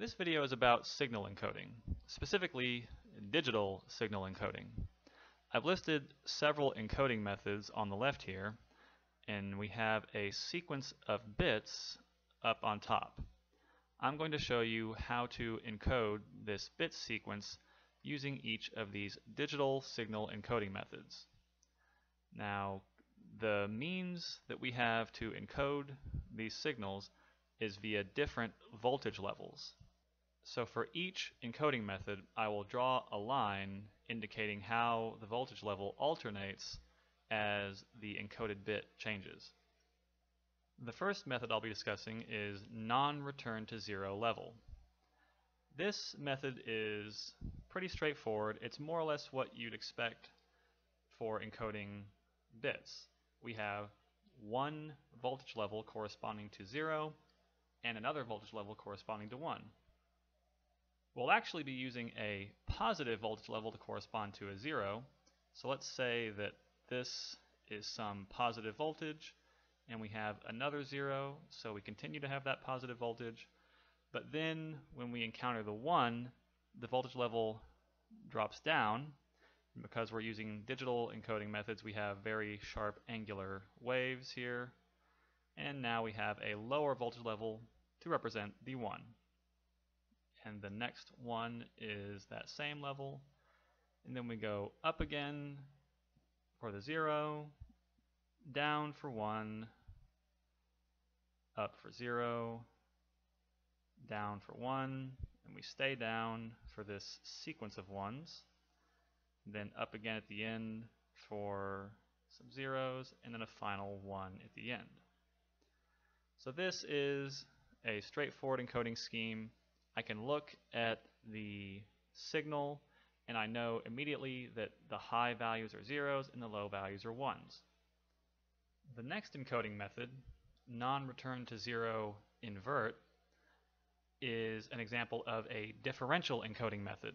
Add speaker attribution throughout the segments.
Speaker 1: This video is about signal encoding, specifically digital signal encoding. I've listed several encoding methods on the left here, and we have a sequence of bits up on top. I'm going to show you how to encode this bit sequence using each of these digital signal encoding methods. Now, the means that we have to encode these signals is via different voltage levels. So for each encoding method, I will draw a line indicating how the voltage level alternates as the encoded bit changes. The first method I'll be discussing is non-return to zero level. This method is pretty straightforward. It's more or less what you'd expect for encoding bits. We have one voltage level corresponding to zero and another voltage level corresponding to one. We'll actually be using a positive voltage level to correspond to a zero. So let's say that this is some positive voltage and we have another zero, so we continue to have that positive voltage. But then when we encounter the one, the voltage level drops down. And because we're using digital encoding methods, we have very sharp angular waves here. And now we have a lower voltage level to represent the one and the next one is that same level. And then we go up again for the 0 down for 1 up for 0 down for 1 and we stay down for this sequence of ones. Then up again at the end for some zeros and then a final one at the end. So this is a straightforward encoding scheme I can look at the signal and I know immediately that the high values are zeros and the low values are ones. The next encoding method, non-return to zero invert, is an example of a differential encoding method.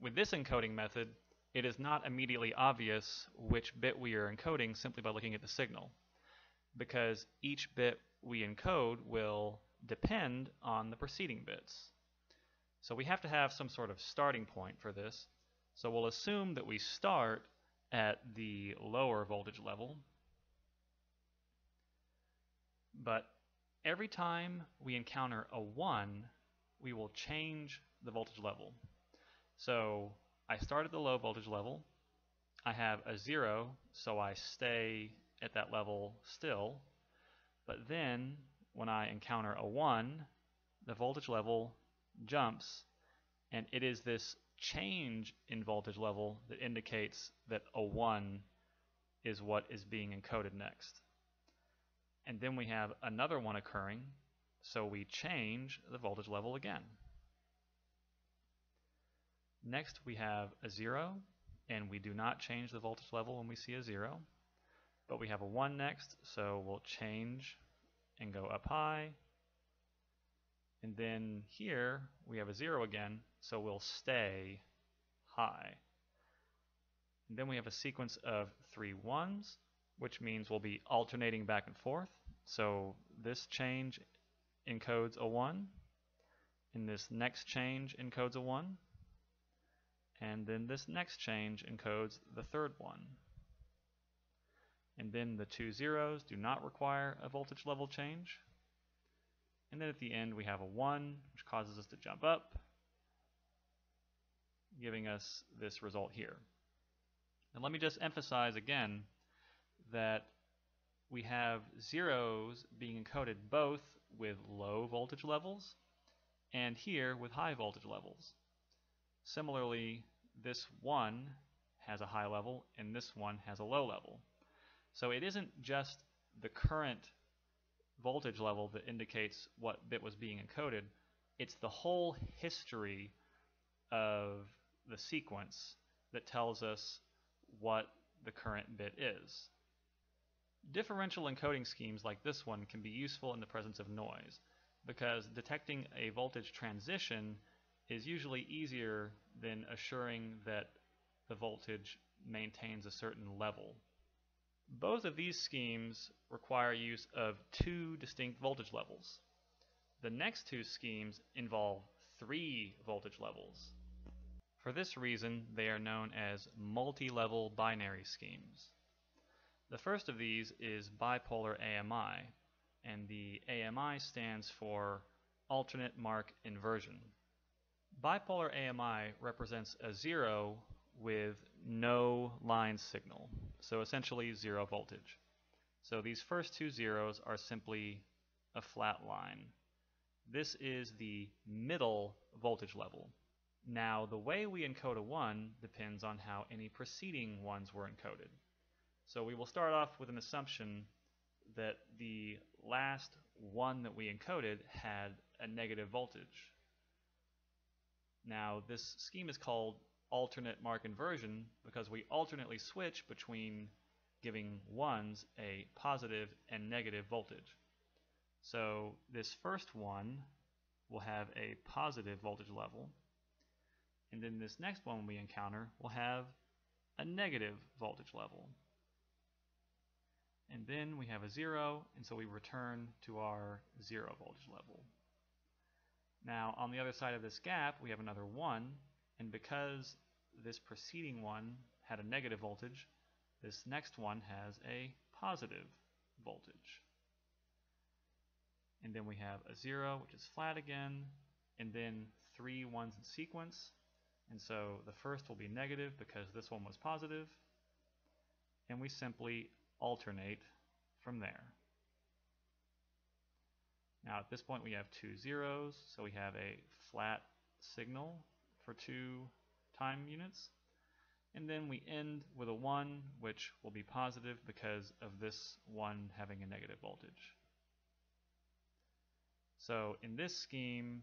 Speaker 1: With this encoding method, it is not immediately obvious which bit we are encoding simply by looking at the signal, because each bit we encode will depend on the preceding bits. So we have to have some sort of starting point for this. So we'll assume that we start at the lower voltage level. But every time we encounter a 1, we will change the voltage level. So I start at the low voltage level. I have a 0, so I stay at that level still. But then when I encounter a 1, the voltage level jumps, and it is this change in voltage level that indicates that a 1 is what is being encoded next. And then we have another one occurring, so we change the voltage level again. Next we have a 0, and we do not change the voltage level when we see a 0. But we have a 1 next, so we'll change and go up high, and then here we have a 0 again, so we'll stay high. And then we have a sequence of three ones, which means we'll be alternating back and forth. So this change encodes a 1, and this next change encodes a 1, and then this next change encodes the third one. And then the two zeros do not require a voltage level change, and then at the end we have a 1, which causes us to jump up, giving us this result here. And let me just emphasize again that we have zeros being encoded both with low voltage levels and here with high voltage levels. Similarly, this one has a high level and this one has a low level. So it isn't just the current voltage level that indicates what bit was being encoded. It's the whole history of the sequence that tells us what the current bit is. Differential encoding schemes like this one can be useful in the presence of noise because detecting a voltage transition is usually easier than assuring that the voltage maintains a certain level. Both of these schemes require use of two distinct voltage levels. The next two schemes involve three voltage levels. For this reason, they are known as multi-level binary schemes. The first of these is bipolar AMI, and the AMI stands for alternate mark inversion. Bipolar AMI represents a zero with no line signal, so essentially zero voltage. So these first two zeros are simply a flat line. This is the middle voltage level. Now the way we encode a 1 depends on how any preceding ones were encoded. So we will start off with an assumption that the last one that we encoded had a negative voltage. Now this scheme is called alternate mark inversion because we alternately switch between giving ones a positive and negative voltage. So this first one will have a positive voltage level and then this next one we encounter will have a negative voltage level. And then we have a zero, and so we return to our zero voltage level. Now on the other side of this gap we have another 1, and because this preceding one had a negative voltage, this next one has a positive voltage. And then we have a 0, which is flat again, and then three ones in sequence. And so the first will be negative because this one was positive, and we simply alternate from there. Now at this point we have two zeros, so we have a flat signal for two time units. And then we end with a 1, which will be positive because of this one having a negative voltage. So in this scheme,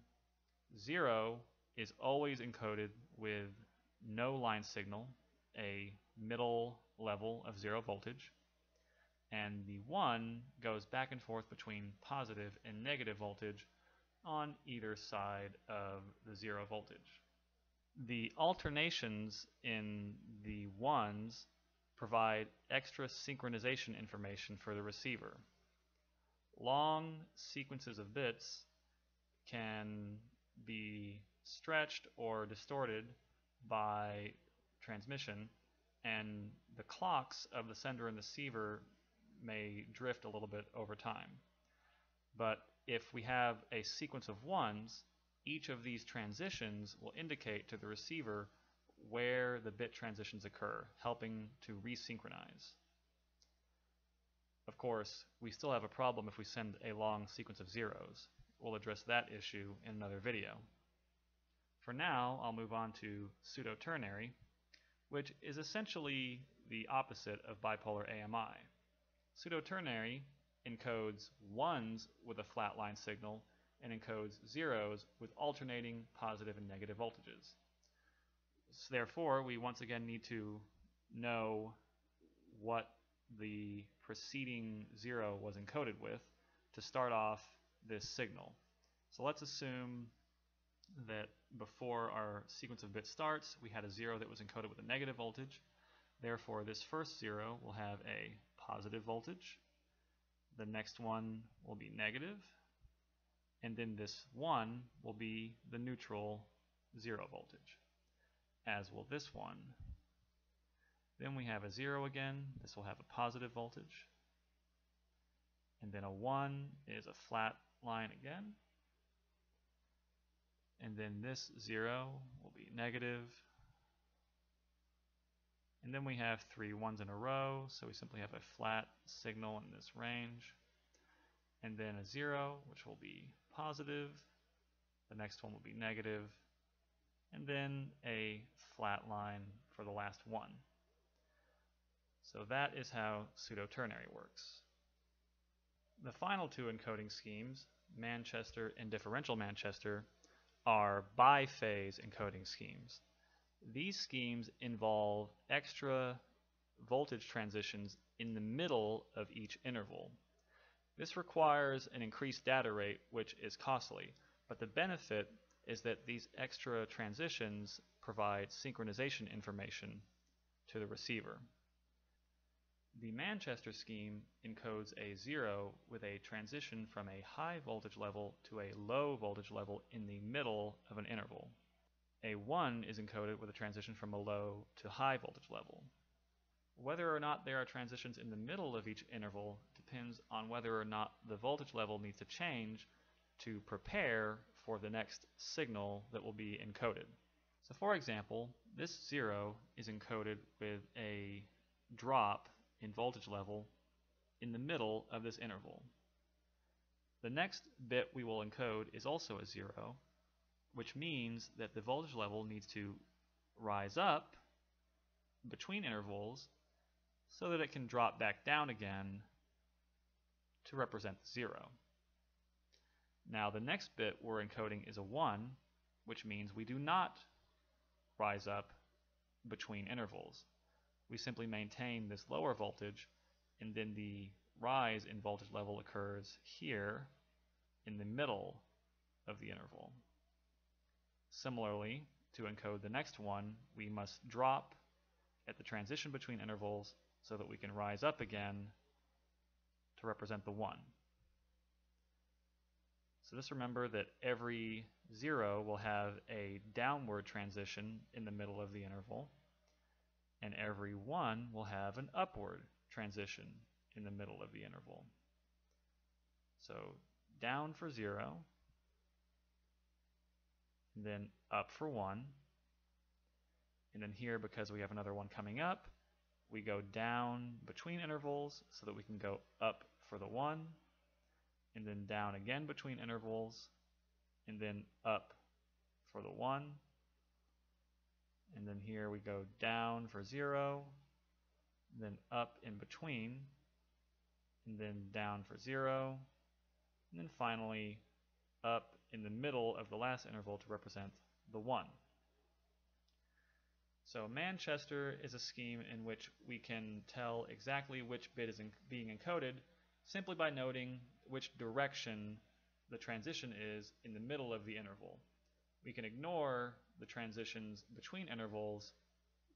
Speaker 1: 0 is always encoded with no line signal, a middle level of 0 voltage and the 1 goes back and forth between positive and negative voltage on either side of the 0 voltage. The alternations in the 1s provide extra synchronization information for the receiver. Long sequences of bits can be stretched or distorted by transmission and the clocks of the sender and the receiver may drift a little bit over time. But if we have a sequence of ones, each of these transitions will indicate to the receiver where the bit transitions occur, helping to resynchronize. Of course, we still have a problem if we send a long sequence of zeros. We'll address that issue in another video. For now, I'll move on to pseudo-ternary, which is essentially the opposite of bipolar AMI. Pseudo-ternary encodes ones with a flat line signal and encodes zeros with alternating positive and negative voltages. So therefore, we once again need to know what the preceding zero was encoded with to start off this signal. So let's assume that before our sequence of bits starts, we had a zero that was encoded with a negative voltage. Therefore, this first zero will have a positive voltage. The next one will be negative, and then this 1 will be the neutral 0 voltage, as will this one. Then we have a 0 again, this will have a positive voltage, and then a 1 is a flat line again, and then this 0 will be negative. negative, and then we have three ones in a row, so we simply have a flat signal in this range. And then a zero, which will be positive. The next one will be. And then a flat line for the last one. So that is how pseudo-ternary works. The final two encoding schemes, Manchester and differential Manchester, are biphase encoding schemes. These schemes involve extra voltage transitions in the middle of each interval. This requires an increased data rate, which is costly, but the benefit is that these extra transitions provide synchronization information to the receiver. The Manchester scheme encodes a 0 with a transition from a high voltage level to a low voltage level in the middle of an interval. A 1 is encoded with a transition from a low to high voltage level. Whether or not there are transitions in the middle of each interval depends on whether or not the voltage level needs to change to prepare for the next signal that will be encoded. So for example, this 0 is encoded with a drop in voltage level in the middle of this interval. The next bit we will encode is also a 0, which means that the voltage level needs to rise up between intervals so that it can drop back down again to represent the 0. Now the next bit we're encoding is a 1, which means we do not rise up between intervals. We simply maintain this lower voltage and then the rise in voltage level occurs here in the middle of the interval. Similarly, to encode the next one, we must drop at the transition between intervals so that we can rise up again to represent the 1. So just remember that every 0 will have a downward transition in the middle of the interval, and every 1 will have an upward transition in the middle of the interval. So down for 0, then up for 1, and then here, because we have another one coming up, we go down between intervals so that we can go up for the 1, and then down again between intervals, and then up for the 1. And then here we go down for 0, then up in between, and then down for 0, and then finally up in the middle of the last interval to represent the 1. So Manchester is a scheme in which we can tell exactly which bit is being encoded simply by noting which direction the transition is in the middle of the interval. We can ignore the transitions between intervals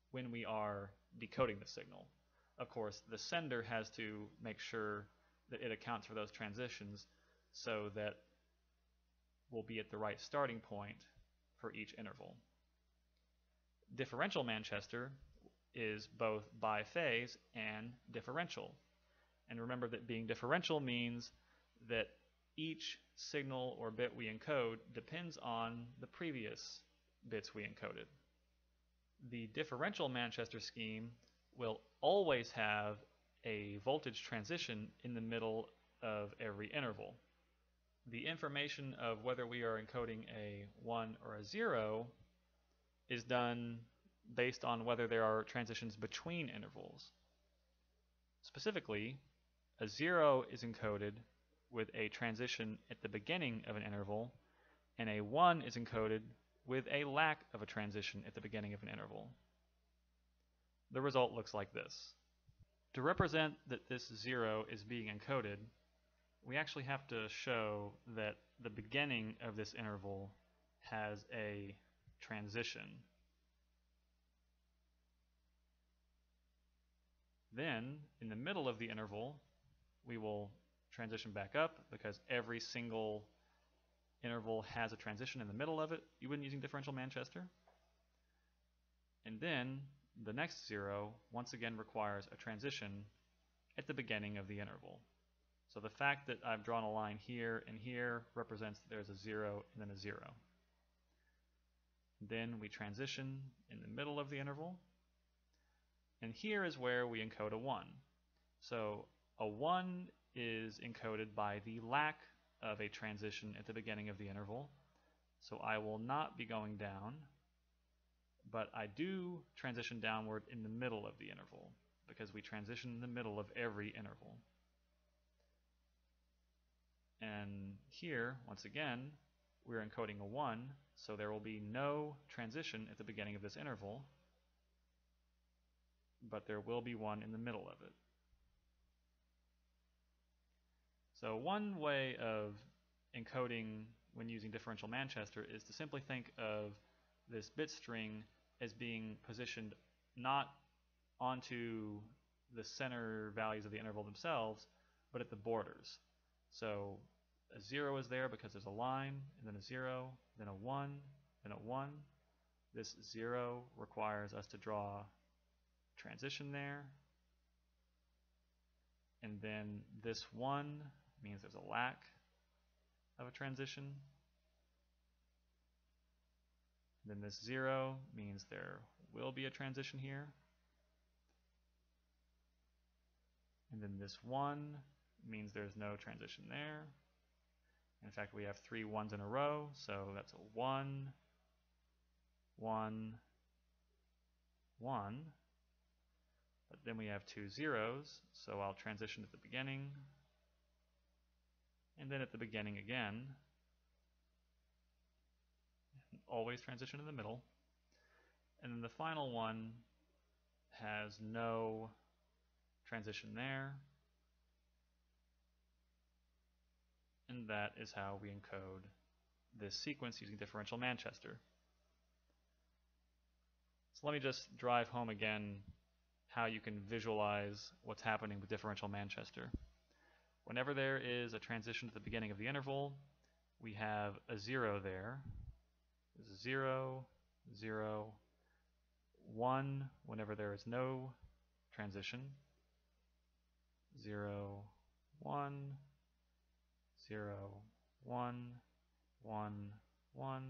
Speaker 1: when we are decoding the signal. Of course, the sender has to make sure that it accounts for those transitions so that we'll be at the right starting point for each interval. Differential Manchester is both biphase and differential. And remember that being differential means that each signal or bit we encode depends on the previous bits we encoded. The differential Manchester scheme will always have a voltage transition in the middle of every interval. The information of whether we are encoding a 1 or a 0 is done based on whether there are transitions between intervals. Specifically, a 0 is encoded with a transition at the beginning of an interval, and a 1 is encoded with a lack of a transition at the beginning of an interval. The result looks like this. To represent that this 0 is being encoded, we actually have to show that the beginning of this interval has a transition. Then, in the middle of the interval, we will transition back up because every single interval has a transition in the middle of it, even using differential Manchester. And then the next zero once again requires a transition at the beginning of the interval. So the fact that I've drawn a line here and here represents that there's a zero and then a zero. Then we transition in the middle of the interval. And here is where we encode a 1. So a 1 is encoded by the lack of a transition at the beginning of the interval. So I will not be going down, but I do transition downward in the middle of the interval because we transition in the middle of every interval. And here, once again, we're encoding a 1, so there will be no transition at the beginning of this interval, but there will be one in the middle of it. So one way of encoding when using differential Manchester is to simply think of this bit string as being positioned not onto the center values of the interval themselves, but at the borders. So a 0 is there because there's a line, and then a 0, then a 1, then a 1. This 0 requires us to draw transition there. And then this 1 means there's a lack of a transition. And Then this 0 means there will be a transition here. And then this 1 means there's no transition there. In fact, we have three ones in a row, so that's a 1, 1, 1. But then we have two zeros, so I'll transition at the beginning, and then at the beginning again. Always transition in the middle. And then the final one has no transition there. And that is how we encode this sequence using differential Manchester. So let me just drive home again how you can visualize what's happening with differential Manchester. Whenever there is a transition at the beginning of the interval, we have a 0 there. 0, 0, 1 whenever there is no transition. 0, 1, 0, 1, 1, 1,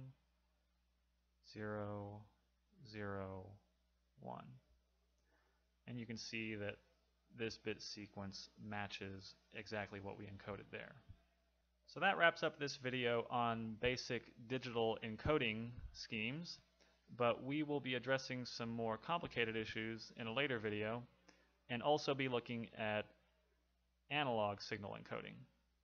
Speaker 1: 0, 0, 1. And you can see that this bit sequence matches exactly what we encoded there. So that wraps up this video on basic digital encoding schemes, but we will be addressing some more complicated issues in a later video and also be looking at analog signal encoding.